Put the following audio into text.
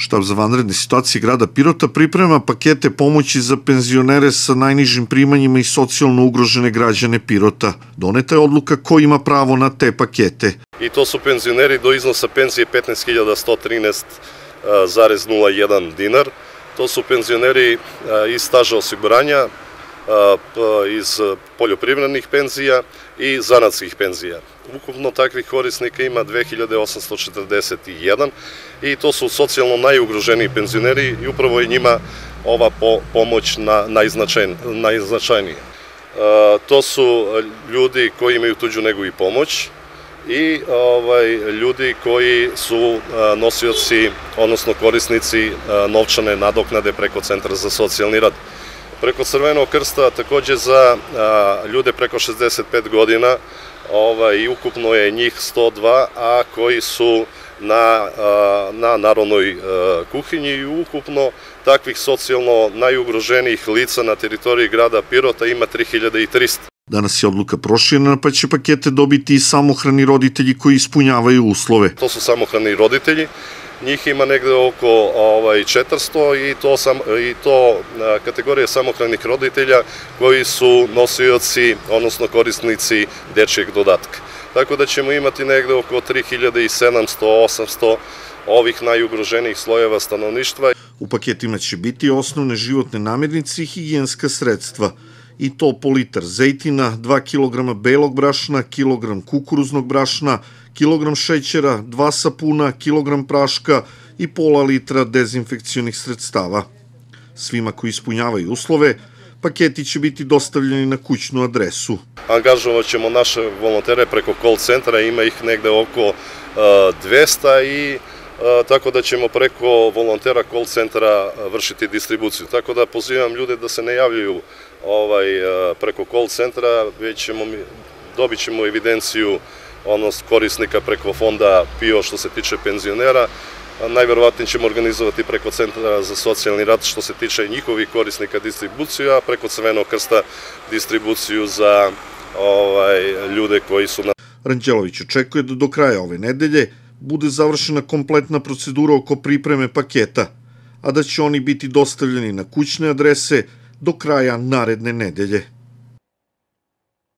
Штаб за ванредни ситуации града Пирота припрема пакете помоќи за пензионере со најнижим примањима и социјално угрожени граѓани Пирота. Донета е одлука кој има право на те пакете. И тоа се пензионери до износа пензија 15.113,01 динар. Тоа се пензионери и стажа осигурања iz poljoprivrednih penzija i zanatskih penzija. Ukupno takvih korisnika ima 2841 i to su socijalno najugroženiji penzioneri i upravo je njima ova pomoć na, najznačajnija. To su ljudi koji imaju tuđu negu i pomoć i ovaj, ljudi koji su nosioci, odnosno korisnici novčane nadoknade preko Centra za socijalni rad. Preko Crvenog krsta takođe za ljude preko 65 godina ovaj, i ukupno je njih 102, a koji su na, na narodnoj kuhinji i ukupno takvih socijalno najugroženijih lica na teritoriji grada Pirota ima 3300. Danas je odluka proširena, pa će pakete dobiti i samohrani roditelji koji ispunjavaju uslove. To su samohrani roditelji njih ima negde oko ovaj, 400 i to, sam, i to kategorije samohranih roditelja koji su nosioci, odnosno korisnici dečijeg dodatka. Tako da ćemo imati negde oko 3700-800 ovih najugroženijih slojeva stanovništva. U paketima će biti osnovne životne namirnice i higijenska sredstva i to po litar zejtina, 2 kg belog brašna, kilogram kukuruznog brašna, kilogram šećera, 2 sapuna, kilogram praška i pola litra dezinfekcionih sredstava. Svima koji ispunjavaju uslove, paketi će biti dostavljeni na kućnu adresu. Angažovat ćemo naše volontere preko call centra, ima ih negde oko 200 i tako da ćemo preko volontera call centra vršiti distribuciju. Tako da pozivam ljude da se ne javljaju ovaj, preko call centra, već ćemo, dobit ćemo evidenciju korisnika preko fonda PIO što se tiče penzionera, najverovatnije ćemo organizovati preko Centra za socijalni rad što se tiče njihovih korisnika distribuciju, a preko Crvenog krsta distribuciju za ovaj, ljude koji su na... Ranđelović očekuje da do kraja ove nedelje bude završena kompletna procedura oko pripreme paketa, a da će oni biti dostavljeni na kućne adrese do kraja naredne nedelje.